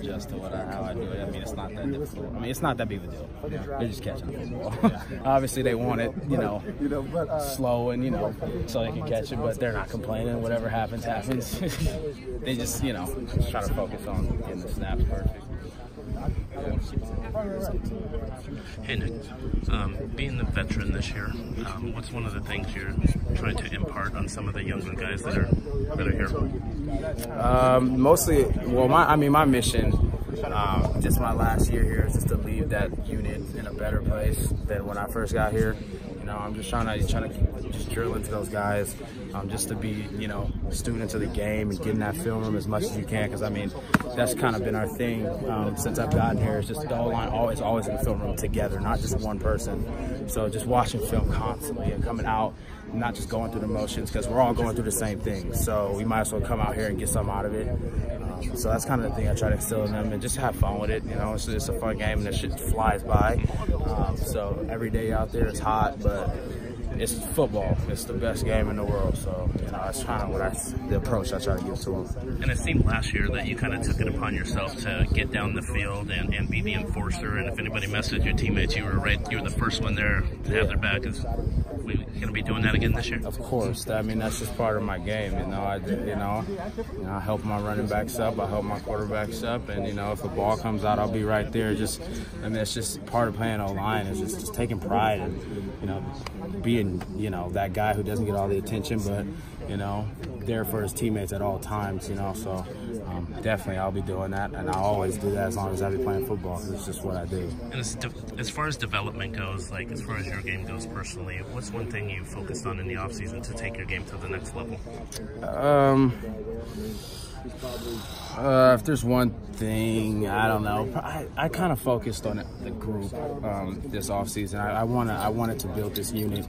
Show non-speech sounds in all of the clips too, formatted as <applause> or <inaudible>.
adjust to what I, how I do it. I mean, it's not that difficult. I mean, it's not that big of a deal. They're just catching the football. <laughs> Obviously, they want it, you know, slow and you know, so they can catch it. But they're not complaining. Whatever happens, happens. <laughs> they just, you know, just try to focus on getting the snaps perfect. Hey Nick, um, being the veteran this year, um, what's one of the things you're on some of the younger guys that are that are here? Um, mostly, well, my I mean, my mission, um, just my last year here, is just to leave that unit in a better place than when I first got here. You know, I'm just trying to trying to just drill into those guys, um, just to be you know students of the game and getting that film room as much as you can. Because I mean, that's kind of been our thing um, since I've gotten here. It's just the whole line always always in the film room together, not just one person. So just watching film constantly and coming out, not just going through the motions because we're all going through the same thing. So we might as well come out here and get something out of it. Um, so that's kind of the thing I try to instill in them and just have fun with it. You know, it's, it's a fun game and that shit flies by. Um, so every day out there it's hot, but it's football. It's the best game in the world. So, you know, that's kind of what I, the approach I try to give to them. And it seemed last year that you kind of took it upon yourself to get down the field and, and be the enforcer. And if anybody messed with your teammates, you were right. You were the first one there to have their back. We going to be doing that again this year? Of course. I mean, that's just part of my game. You know, I you know, you know, I help my running backs up. I help my quarterbacks up. And you know, if a ball comes out, I'll be right there. Just, I mean, it's just part of playing O line. It's just, just taking pride and you know, being you know that guy who doesn't get all the attention, but you know, there for his teammates at all times. You know, so um, definitely I'll be doing that, and I'll always do that as long as I be playing football. It's just what I do. And as, as far as development goes, like as far as your game goes personally, what's one thing you focused on in the offseason to take your game to the next level? Um. Uh, if there's one thing, I don't know. I, I kind of focused on the group um, this offseason. I, I want to I wanted to build this unit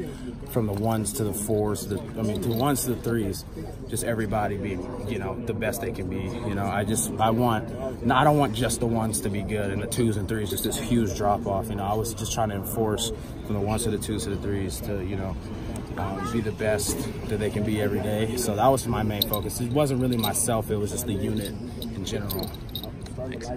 from the ones to the fours, the, I mean, to the ones to the threes. Just everybody be, you know, the best they can be. You know, I just, I want, no, I don't want just the ones to be good and the twos and threes, just this huge drop off. You know, I was just trying to enforce from the ones to the twos to the threes to, you know, um, be the best that they can be every day. So that was my main focus. It wasn't really myself, it was just the unit in general. Thanks.